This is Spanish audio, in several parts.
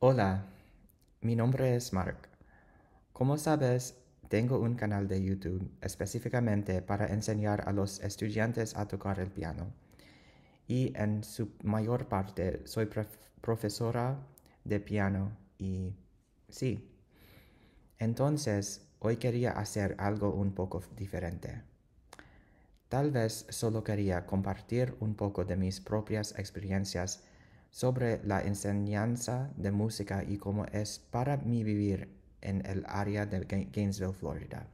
Hola, mi nombre es Mark. Como sabes, tengo un canal de YouTube específicamente para enseñar a los estudiantes a tocar el piano. Y en su mayor parte soy profesora de piano y sí. Entonces, hoy quería hacer algo un poco diferente. Tal vez solo quería compartir un poco de mis propias experiencias sobre la enseñanza de música y cómo es para mí vivir en el área de Gainesville, Florida.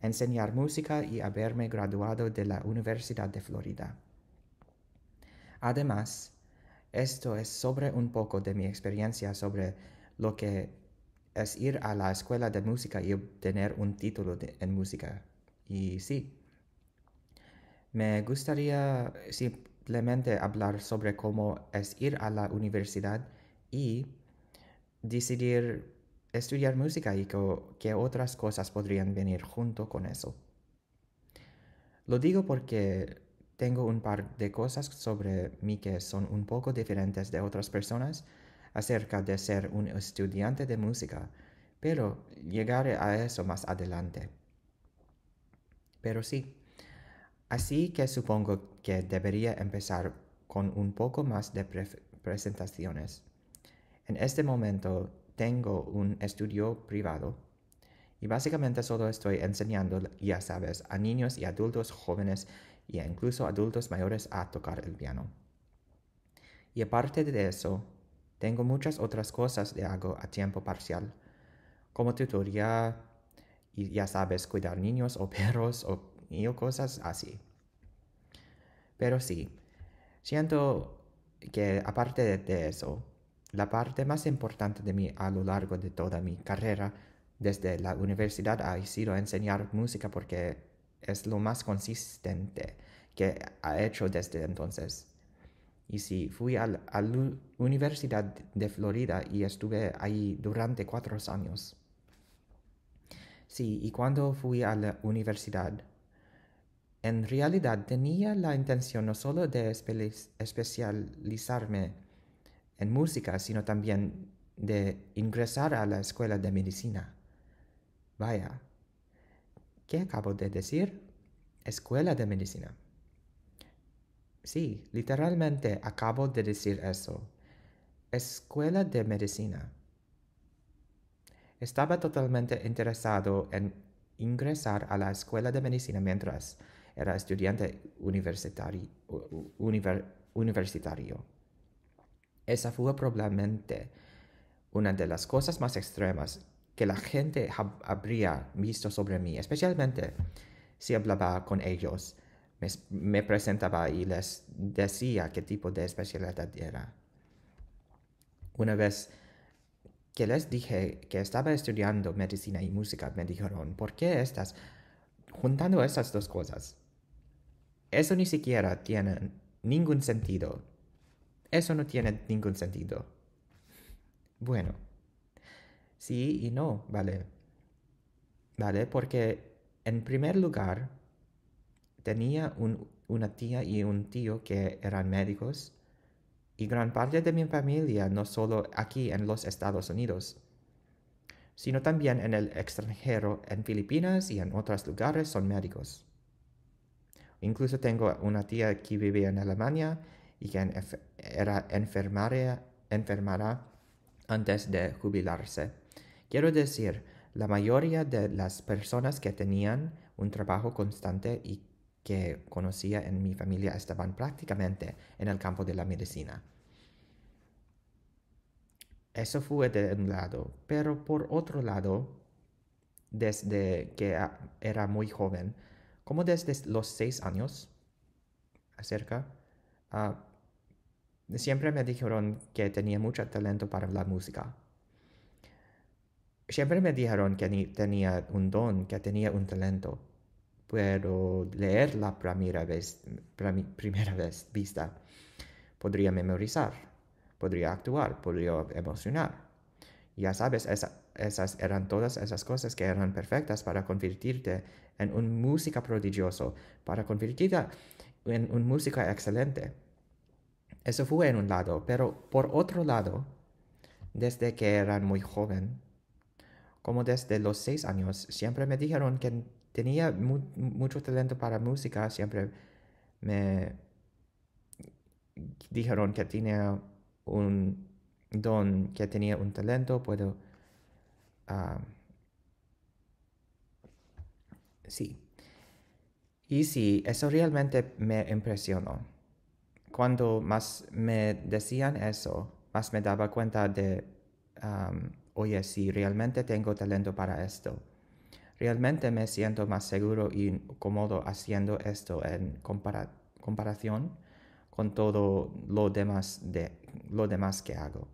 Enseñar música y haberme graduado de la Universidad de Florida. Además, esto es sobre un poco de mi experiencia sobre lo que es ir a la escuela de música y obtener un título en música. Y sí, me gustaría simplemente hablar sobre cómo es ir a la universidad y decidir estudiar música y qué otras cosas podrían venir junto con eso. Lo digo porque tengo un par de cosas sobre mí que son un poco diferentes de otras personas acerca de ser un estudiante de música, pero llegaré a eso más adelante. Pero sí, Así que supongo que debería empezar con un poco más de presentaciones. En este momento tengo un estudio privado y básicamente solo estoy enseñando, ya sabes, a niños y adultos jóvenes e incluso adultos mayores a tocar el piano. Y aparte de eso, tengo muchas otras cosas que hago a tiempo parcial, como tutoría y ya sabes, cuidar niños o perros o y cosas así. Pero sí, siento que aparte de eso, la parte más importante de mí a lo largo de toda mi carrera desde la universidad ha sido enseñar música porque es lo más consistente que ha hecho desde entonces. Y sí, fui a la Universidad de Florida y estuve ahí durante cuatro años. Sí, y cuando fui a la universidad, en realidad tenía la intención no solo de especializarme en música, sino también de ingresar a la escuela de medicina. Vaya, ¿qué acabo de decir? Escuela de medicina. Sí, literalmente acabo de decir eso. Escuela de medicina. Estaba totalmente interesado en ingresar a la escuela de medicina mientras era estudiante universitario. universitario. Esa fue probablemente una de las cosas más extremas que la gente habría visto sobre mí, especialmente si hablaba con ellos, me, me, presentaba y les decía qué tipo de especialidad era. Una vez que les dije que estaba estudiando medicina y música, me dijeron, ¿por qué estás juntando esas dos cosas? Eso ni siquiera tiene ningún sentido. Eso no tiene ningún sentido. Bueno, sí y no, ¿vale? ¿Vale? Porque en primer lugar, tenía una tía y un tío que eran médicos y gran parte de mi familia, no solo aquí en los Estados Unidos, sino también en el extranjero, en Filipinas y en otros lugares son médicos. Incluso tengo una tía que vivía en Alemania y que era enfermera antes de jubilarse. Quiero decir, la mayoría de las personas que tenían un trabajo constante y que conocía en mi familia estaban prácticamente en el campo de la medicina. Eso fue de un lado, pero por otro lado, desde que era muy joven, como desde los seis años, acerca, uh, siempre me dijeron que tenía mucho talento para la música. Siempre me dijeron que tenía un don, que tenía un talento. Pero leer la primera vez, primera vez vista, podría memorizar, podría actuar, podría emocionar. Ya sabes, esas eran todas esas cosas que eran perfectas para convertirte en un música prodigioso, para convertirte en un música excelente. Eso fue en un lado, pero por otro lado, desde que era muy joven. Como desde los seis años, siempre me dijeron que tenía mucho talento para música, siempre me dijeron que tenía un don, que tenía un talento, puedo... Ah, sí. Y sí, eso realmente me impresionó. Cuando más me decían eso, más me daba cuenta de, oye, sí, realmente tengo talento para esto. Realmente me siento más seguro y cómodo haciendo esto en comparación con todo lo demás, de, lo demás que hago.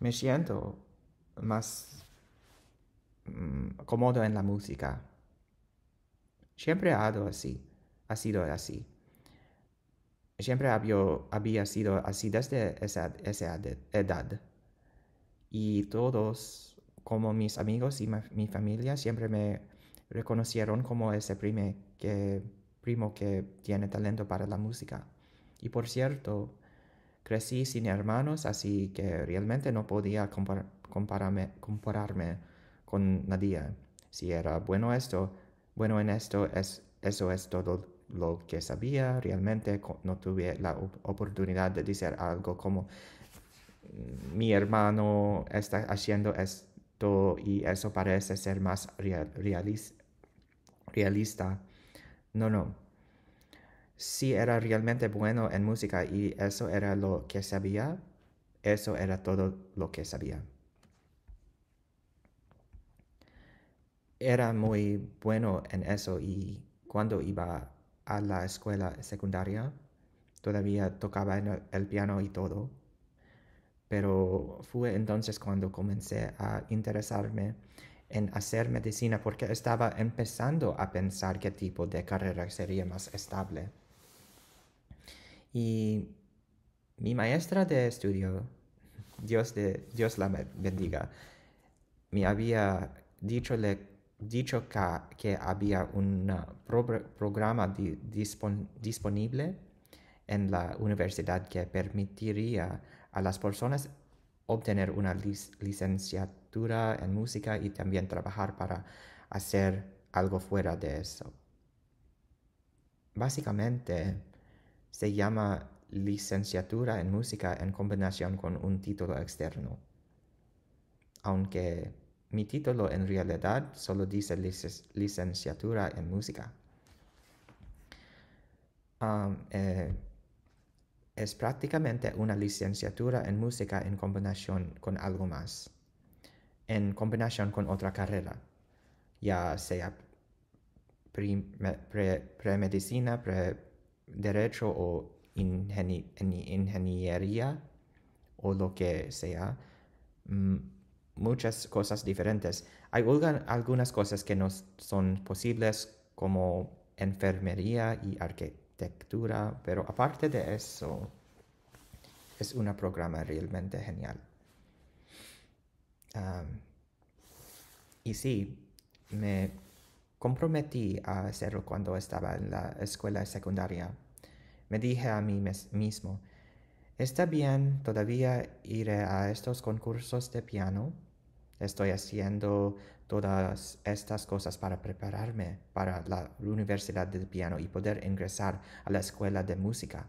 Me siento más mm, cómodo en la música. Siempre ha sido así, ha sido así. Siempre había, había sido así desde esa, esa edad. Y todos, como mis amigos y mi familia, siempre me reconocieron como ese que, primo que tiene talento para la música. Y por cierto, crecí sin hermanos, así que realmente no podía compararme, compararme con nadie. Si era bueno esto, bueno en esto, es, eso es todo lo que sabía. Realmente no tuve la oportunidad de decir algo como mm, mi hermano está haciendo esto y eso parece ser más realista. No, no si era realmente bueno en música y eso era lo que sabía, eso era todo lo que sabía. Era muy bueno en eso y cuando iba a la escuela secundaria todavía tocaba el piano y todo. Pero fue entonces cuando comencé a interesarme en hacer medicina porque estaba empezando a pensar qué tipo de carrera sería más estable. Y mi maestra de estudio, Dios, de, Dios la bendiga, me había dicho, dicho que, había un programa disponible en la universidad que permitiría a las personas obtener una licenciatura en música y también trabajar para hacer algo fuera de eso. Básicamente, se llama licenciatura en música en combinación con un título externo. Aunque mi título en realidad solo dice licenciatura en música. Eh, es prácticamente una licenciatura en música en combinación con algo más, en combinación con otra carrera, ya sea pre-medicina, pre derecho o ingeniería o lo que sea, mm, muchas cosas diferentes. Hay algunas cosas que no son posibles como enfermería y arquitectura, pero aparte de eso, es un programa realmente genial. y sí, me comprometí a hacerlo cuando estaba en la escuela secundaria. Me dije a mí mismo, está bien, todavía iré a estos concursos de piano. Estoy haciendo todas estas cosas para prepararme para la Universidad de Piano y poder ingresar a la Escuela de Música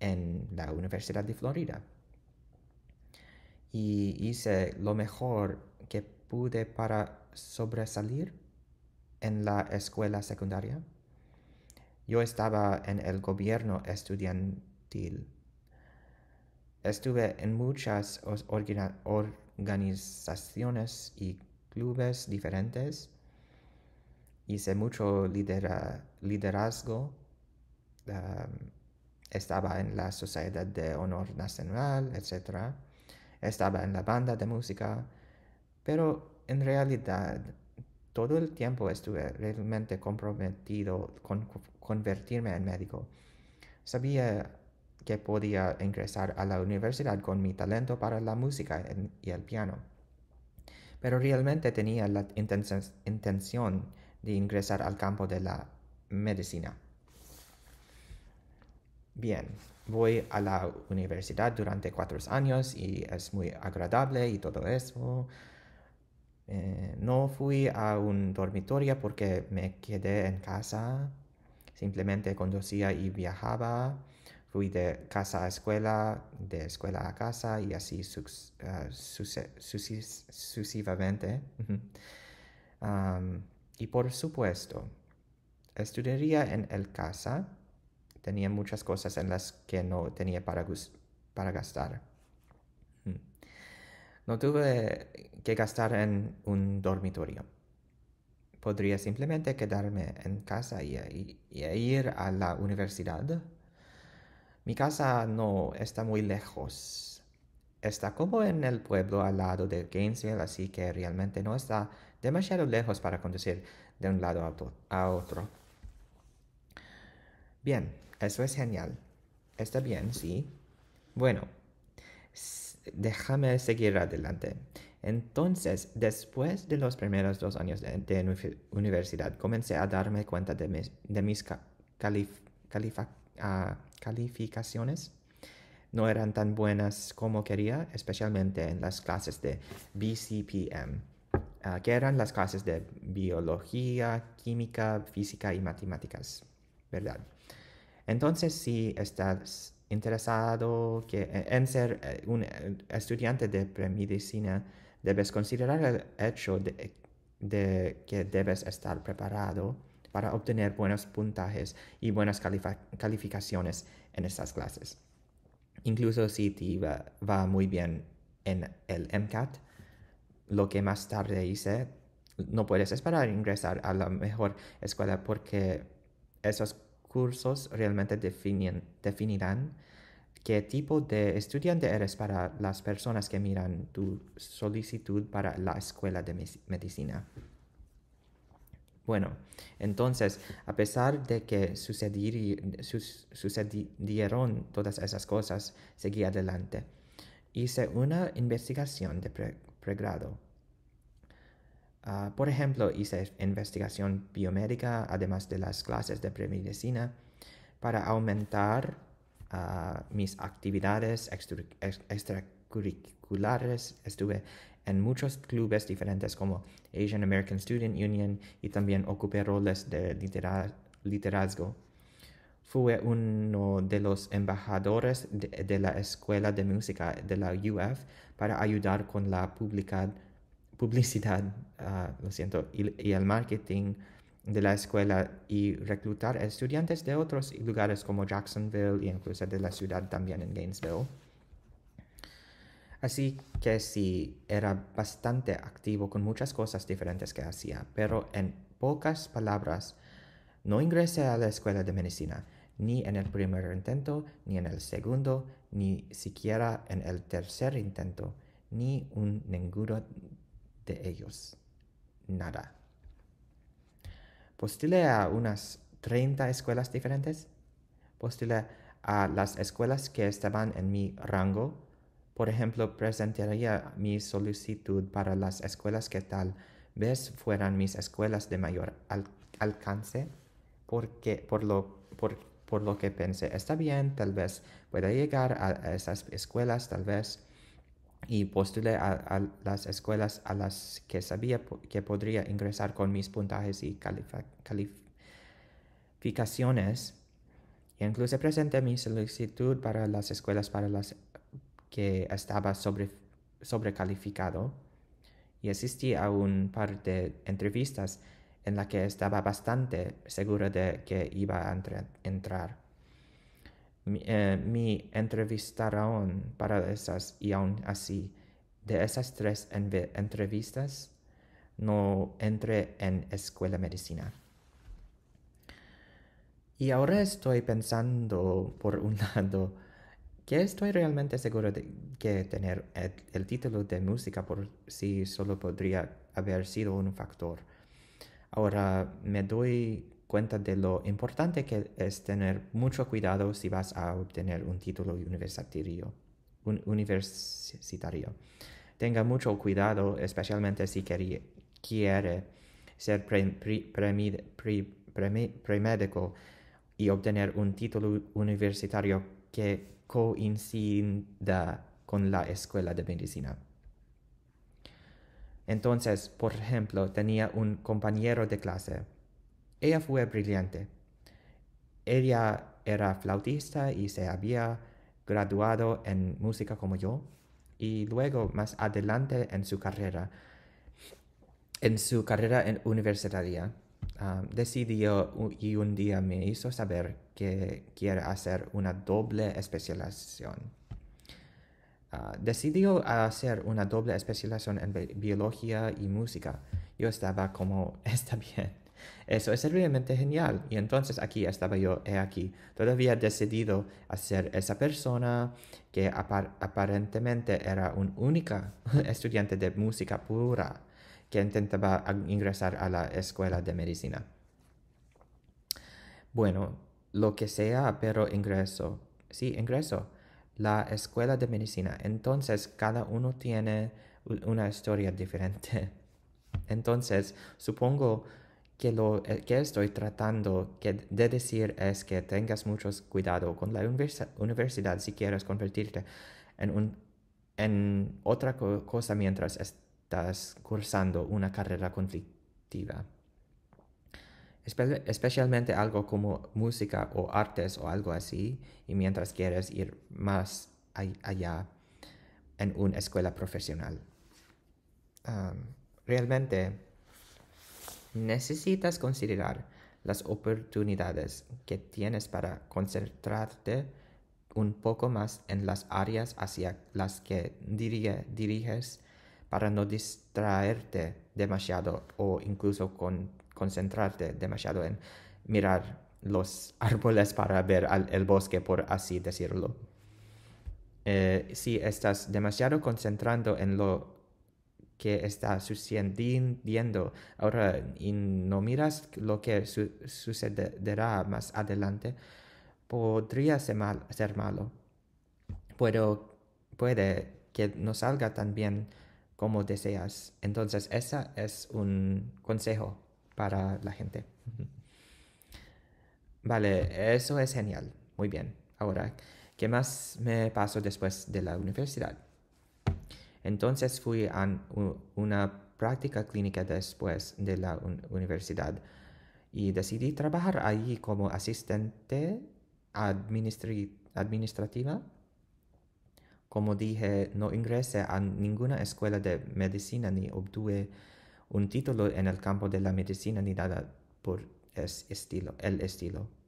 en la Universidad de Florida. Y hice lo mejor que pude para sobresalir en la escuela secundaria. Yo estaba en el gobierno estudiantil. Estuve en muchas organizaciones y clubes diferentes. Hice mucho liderazgo. estaba en la Sociedad de Honor Nacional, etc. Estaba en la banda de música. Pero en realidad todo el tiempo estuve realmente comprometido con convertirme en médico. Sabía que podía ingresar a la universidad con mi talento para la música y el piano. Pero realmente tenía la intención de ingresar al campo de la medicina. Bien, voy a la universidad durante cuatro años y es muy agradable y todo eso. Eh, no fui a un dormitorio porque me quedé en casa, simplemente conducía y viajaba. Fui de casa a escuela, de escuela a casa y así uh, sucesivamente. y por supuesto, estudiaría en el casa. Tenía muchas cosas en las que no tenía para gastar. No tuve que gastar en un dormitorio. Podría simplemente quedarme en casa y, ir a la universidad mi casa no está muy lejos. Está como en el pueblo al lado de Gainesville, así que realmente no está demasiado lejos para conducir de un lado a otro. Bien, eso es genial. Está bien, sí. Bueno, déjame seguir adelante. Entonces, después de los primeros dos años de, universidad, comencé a darme cuenta de mis, de mis calificaciones no eran tan buenas como quería, especialmente en las clases de BCPM, ah, que eran las clases de biología, química, física y matemáticas, ¿verdad? Entonces, si estás interesado en ser eh, un eh, estudiante de medicina, debes considerar el hecho de que debes estar preparado para obtener buenos puntajes y buenas calificaciones en estas clases. Incluso si te va, muy bien en el MCAT, lo que más tarde hice, no puedes esperar ingresar a la mejor escuela porque esos cursos realmente definirán qué tipo de estudiante eres para las personas que miran tu solicitud para la escuela de medicina. Bueno, entonces, a pesar de que sucedieron todas esas cosas, seguí adelante. Hice una investigación de pregrado. Ah, por ejemplo, hice investigación biomédica, además de las clases de premedicina, para aumentar mis actividades extracurriculares. Estuve en muchos clubes diferentes como Asian American Student Union y también ocupé roles de liderazgo. Fui uno de los embajadores de, la Escuela de Música de la UF para ayudar con la publicidad ah, lo siento, y, el marketing de la escuela y reclutar estudiantes de otros lugares como Jacksonville e incluso de la ciudad también en Gainesville. Así que sí, era bastante activo con muchas cosas diferentes que hacía, pero en pocas palabras, no ingresé a la escuela de medicina, ni en el primer intento, ni en el segundo, ni siquiera en el tercer intento, ni un ninguno de ellos. Nada. Postulé a unas 30 escuelas diferentes. Postulé a las escuelas que estaban en mi rango por ejemplo, presentaría mi solicitud para las escuelas que tal vez fueran mis escuelas de mayor alcance, porque, por, lo, por, lo que pensé, está bien, tal vez pueda llegar a, esas escuelas, tal vez, y postulé a, las escuelas a las que sabía que podría ingresar con mis puntajes y calificaciones. Incluso presenté mi solicitud para las escuelas para las que estaba sobre, sobrecalificado y asistí a un par de entrevistas en la que estaba bastante seguro de que iba a entrar. Mi, eh, entrevistaron para esas y aún así, de esas tres entrevistas, no entré en escuela medicina. Y ahora estoy pensando, por un lado, que estoy realmente seguro de que tener el, título de música por sí solo podría haber sido un factor. Ahora me doy cuenta de lo importante que es tener mucho cuidado si vas a obtener un título universitario. universitario. Tenga mucho cuidado, especialmente si quiere ser premédico y obtener un título universitario que coincida con la escuela de medicina. Entonces, por ejemplo, tenía un compañero de clase. Ella fue brillante. Ella era flautista y se había graduado en música como yo. Y luego, más adelante en su carrera, en su carrera en universitaria, ah, decidió y un día me hizo saber que quiere hacer una doble especialización. Ah, decidió hacer una doble especialización en biología y música. Yo estaba como, está bien. Eso es realmente genial. Y entonces aquí estaba yo, he aquí, todavía decidido a ser esa persona que aparentemente era un única estudiante de música pura que intentaba ingresar a la escuela de medicina. Bueno, lo que sea, pero ingreso. Sí, ingreso. La escuela de medicina. Entonces, cada uno tiene una historia diferente. Entonces, supongo que lo eh, que estoy tratando de decir es que tengas mucho cuidado con la universidad si quieres convertirte en, en otra cosa mientras estás cursando una carrera conflictiva. especialmente algo como música o artes o algo así, y mientras quieres ir más allá en una escuela profesional. realmente necesitas considerar las oportunidades que tienes para concentrarte un poco más en las áreas hacia las que diriges para no distraerte demasiado o incluso concentrarte demasiado en mirar los árboles para ver el bosque, por así decirlo. Eh, si estás demasiado concentrando en lo que está sucediendo ahora y no miras lo que sucederá más adelante, podría ser, malo. Pero puede que no salga tan bien como deseas. Entonces, ese es un consejo para la gente. Vale, eso es genial. Muy bien. Ahora, ¿qué más me pasó después de la universidad? Entonces fui a una práctica clínica después de la universidad y decidí trabajar allí como asistente administrativa. Como dije, no ingresé a ninguna escuela de medicina ni obtuve un título en el campo de la medicina ni nada por estilo, el estilo.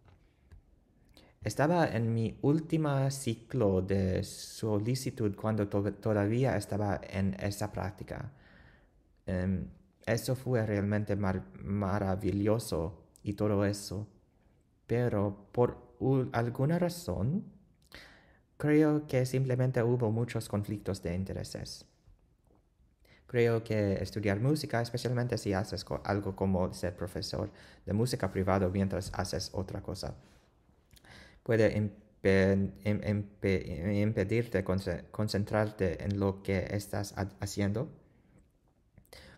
Estaba en mi último ciclo de solicitud cuando todavía estaba en esa práctica. Em, eso fue realmente maravilloso y todo eso. Pero por alguna razón, creo que simplemente hubo muchos conflictos de intereses. Creo que estudiar música, especialmente si haces algo como ser profesor de música privado mientras haces otra cosa, puede impedirte concentrarte en lo que estás haciendo.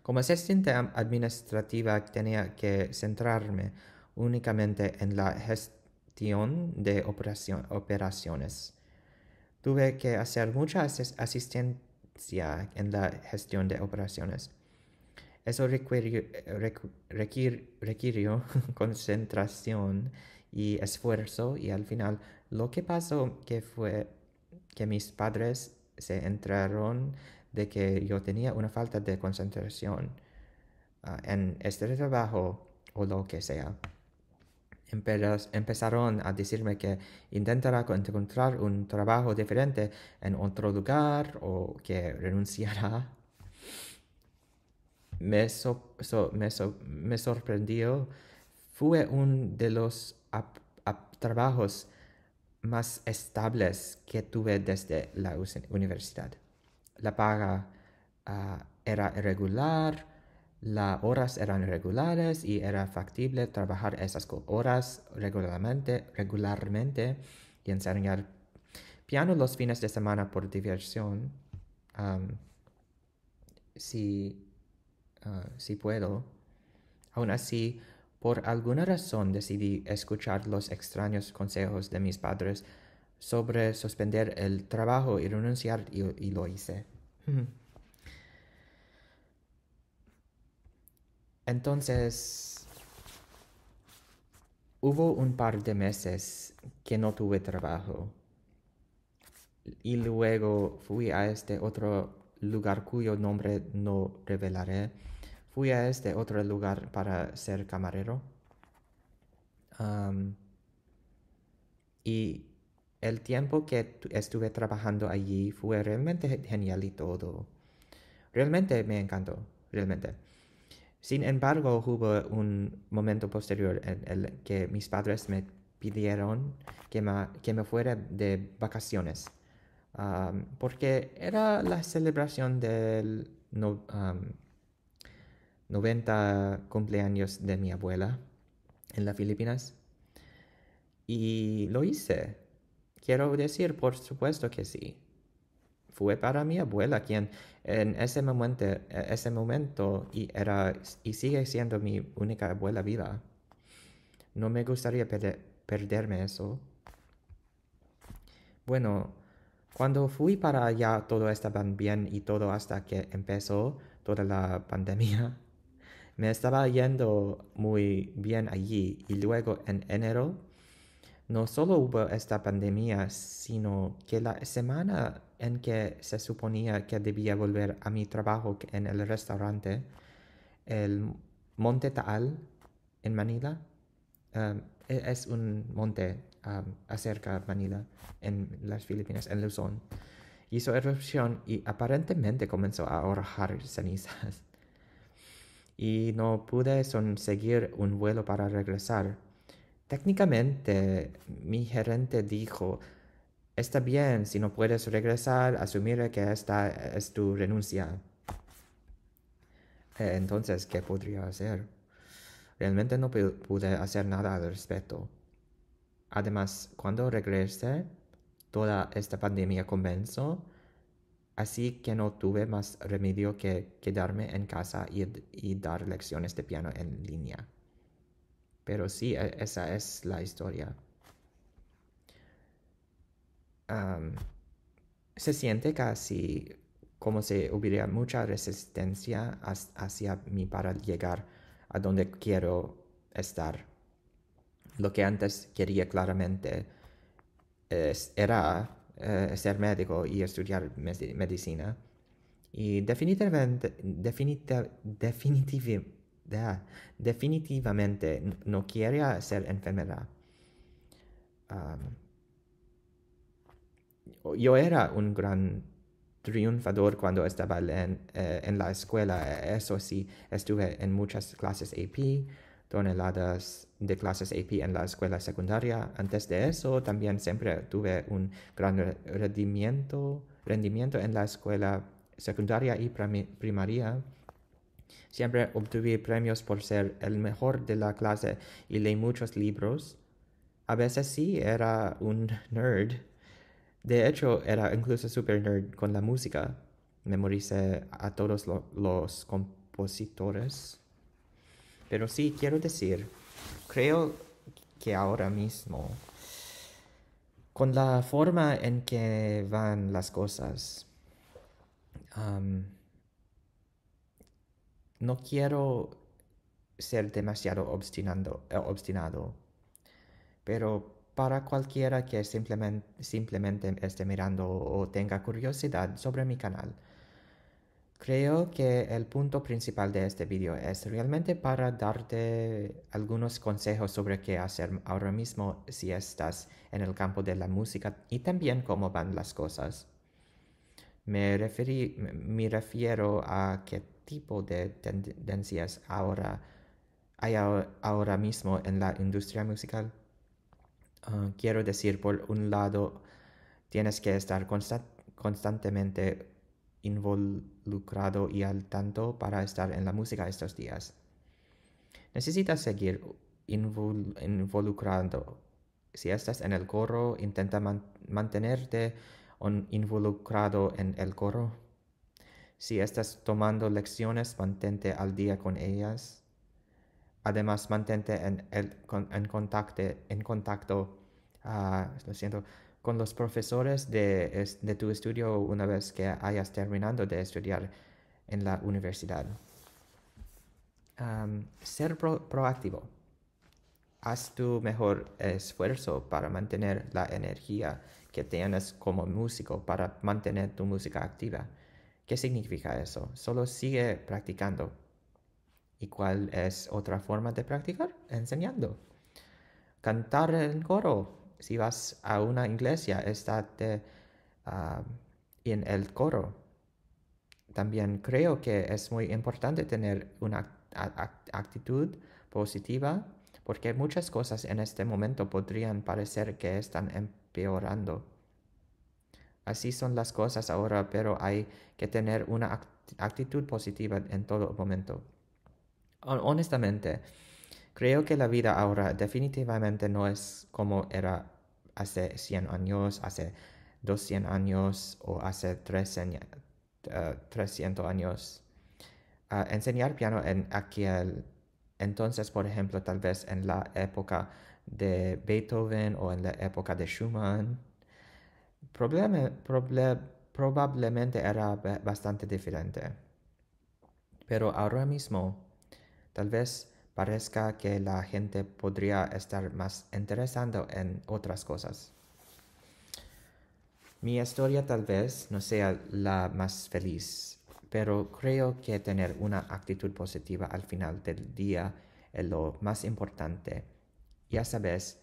Como asistente administrativa tenía que centrarme únicamente en la gestión de operaciones. Tuve que hacer mucha asistencia en la gestión de operaciones. Eso requirió concentración y esfuerzo y al final lo que pasó que fue que mis padres se enteraron de que yo tenía una falta de concentración ah, en este trabajo o lo que sea. empezaron a decirme que intentará encontrar un trabajo diferente en otro lugar o que renunciará. Me, me sorprendió. Fue uno de los trabajos más estables que tuve desde la universidad. La paga ah, era irregular, las horas eran irregulares y era factible trabajar esas horas regularmente, regularmente y enseñar piano los fines de semana por diversión. si, ah, si puedo. Aún así, Por alguna razón decidí escuchar los extraños consejos de mis padres sobre suspender el trabajo y renunciar y, lo hice. Entonces, hubo un par de meses que no tuve trabajo y luego fui a este otro lugar cuyo nombre no revelaré. Fui a este otro lugar para ser camarero. y el tiempo que estuve trabajando allí fue realmente genial y todo. Realmente me encantó, realmente. Sin embargo, hubo un momento posterior en el que mis padres me pidieron que me, que me fuera de vacaciones, porque era la celebración del 90 cumpleaños de mi abuela en las Filipinas. Y lo hice. Quiero decir, por supuesto que sí. Fue para mi abuela quien en ese momento, ese momento y era y sigue siendo mi única abuela viva. No me gustaría perderme eso. Bueno, cuando fui para allá todo estaba bien y todo hasta que empezó toda la pandemia. Me estaba yendo muy bien allí y luego en enero no solo hubo esta pandemia, sino que la semana en que se suponía que debía volver a mi trabajo en el restaurante, el Monte Taal en Manila, um, e-, es un monte um, acerca de Manila en las Filipinas, en Luzón. Hizo erupción y aparentemente comenzó a arrojar cenizas. Y no pude conseguir un vuelo para regresar Técnicamente, mi gerente dijo, está bien, si no puedes regresar, asumir que esta es tu renuncia. Eh, entonces, ¿qué podría hacer? Realmente no pude hacer nada al respecto. Además, cuando regresé, toda esta pandemia comenzó, así que no tuve más remedio que quedarme en casa y dar lecciones de piano en línea. Pero sí, e, esa es la historia. se siente casi como si hubiera mucha resistencia hacia mí para llegar a donde quiero estar. Lo que antes quería claramente era eh, ser médico y estudiar medicina. Y definitivamente, definitivamente definitivamente no quiere ser enfermera. yo era un gran triunfador cuando estaba en, eh, en, la escuela. Eso sí, estuve en muchas clases AP, toneladas de clases AP en la escuela secundaria. Antes de eso, también siempre tuve un gran rendimiento, rendimiento en la escuela secundaria y primaria. Siempre obtuve premios por ser el mejor de la clase y leí muchos libros. A veces sí era un nerd. De hecho, era incluso super nerd con la música. Memoricé a todos los compositores. Pero sí, quiero decir, creo que ahora mismo, con la forma en que van las cosas, no quiero ser demasiado eh, obstinado, pero para cualquiera que simplemente, simplemente esté mirando o tenga curiosidad sobre mi canal, creo que el punto principal de este video es realmente para darte algunos consejos sobre qué hacer ahora mismo si estás en el campo de la música y también cómo van las cosas. Me, me refiero a que tipo de tendencias ahora hay ahora mismo en la industria musical. Ah, quiero decir, por un lado, tienes que estar constantemente involucrado y al tanto para estar en la música estos días. Necesitas seguir involucrando. Si estás en el coro, intenta mantenerte involucrado en el coro si estás tomando lecciones, mantente al día con ellas. Además, mantente en, contacto, en contacto ah, lo siento, con los profesores de, de, tu estudio una vez que hayas terminado de estudiar en la universidad. ser proactivo. Haz tu mejor esfuerzo para mantener la energía que tienes como músico, para mantener tu música activa. ¿Qué significa eso? Solo sigue practicando. ¿Y cuál es otra forma de practicar? Enseñando. Cantar en coro. Si vas a una iglesia, estate ah, en el coro. También creo que es muy importante tener una actitud positiva porque muchas cosas en este momento podrían parecer que están empeorando. Así son las cosas ahora, pero hay que tener una actitud positiva en todo momento. Honestamente, creo que la vida ahora definitivamente no es como era hace 100 años, hace 200 años o hace 300 uh, años. Uh, enseñar piano en aquel entonces, por ejemplo, tal vez en la época de Beethoven o en la época de Schumann, probablemente era bastante diferente. Pero ahora mismo, tal vez parezca que la gente podría estar más interesando en otras cosas. Mi historia tal vez no sea la más feliz, pero creo que tener una actitud positiva al final del día es lo más importante. Ya sabes,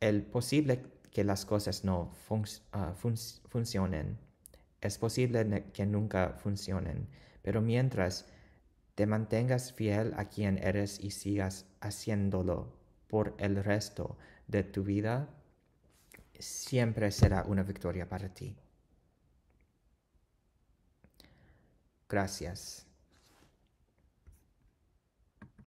el posible que las cosas no ah, funcionen, es posible que nunca funcionen, pero mientras te mantengas fiel a quien eres y sigas haciéndolo por el resto de tu vida, siempre será una victoria para ti. Gracias.